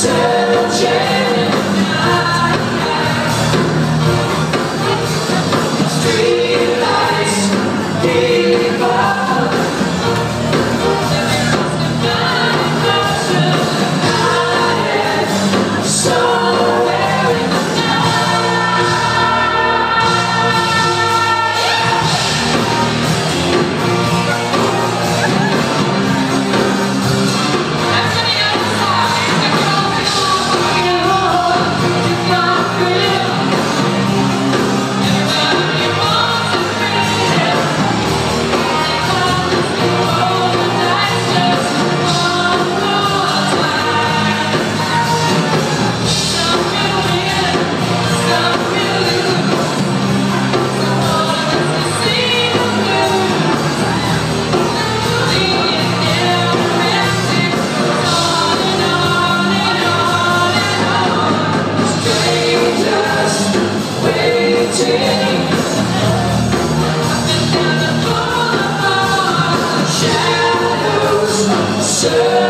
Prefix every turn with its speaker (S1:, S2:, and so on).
S1: say. Shadows, shadows.